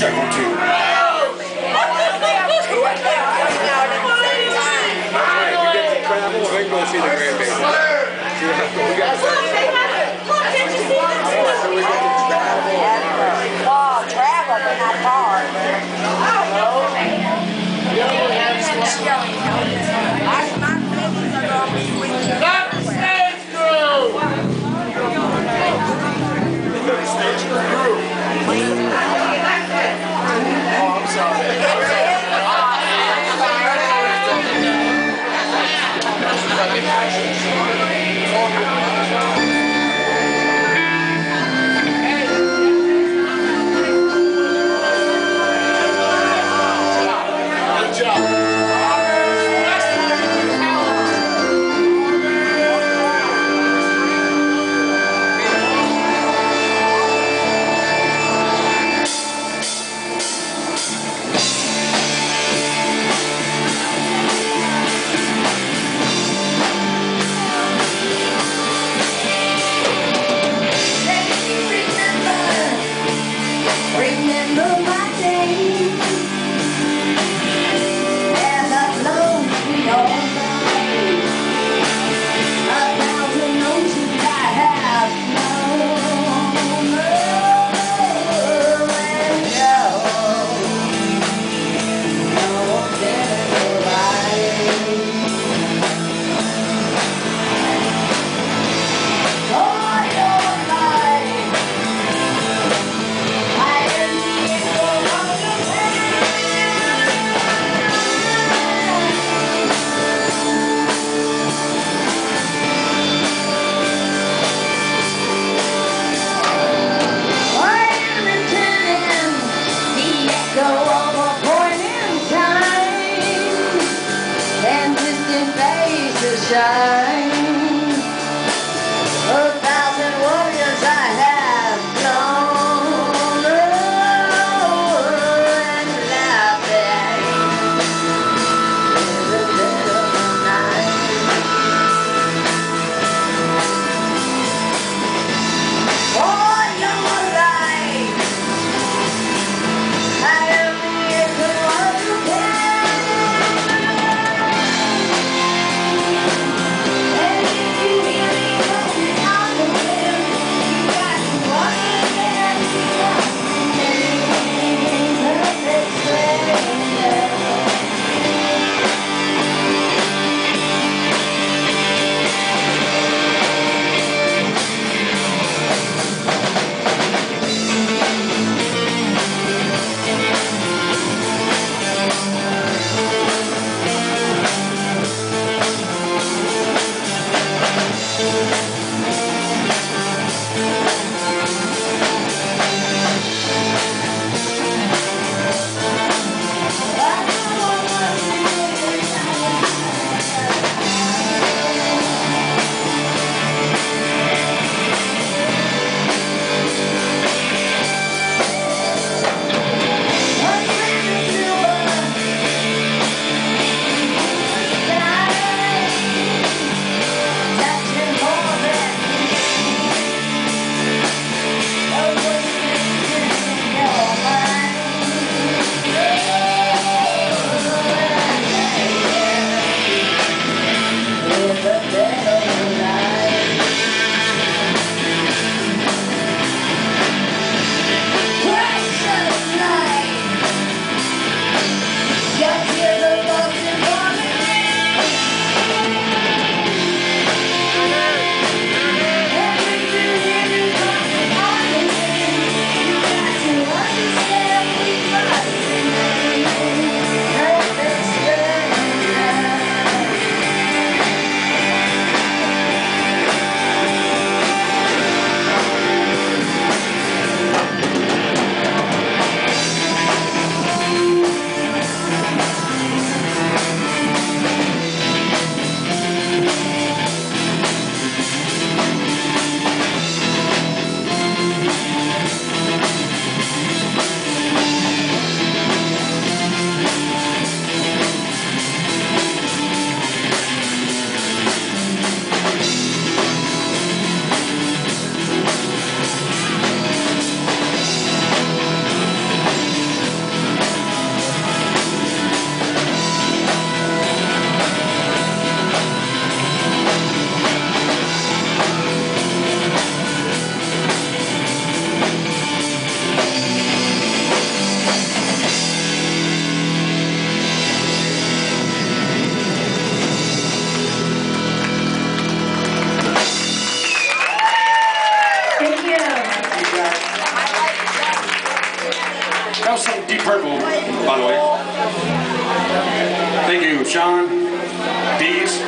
check on two. shine. Purple, by the way. Thank you, Shon, D's,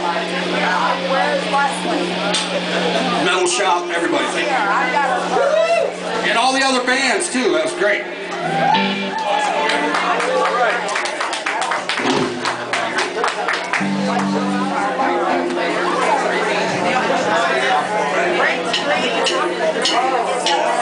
Metal Shop, everybody. And all the other bands, too. That was great. Great, great.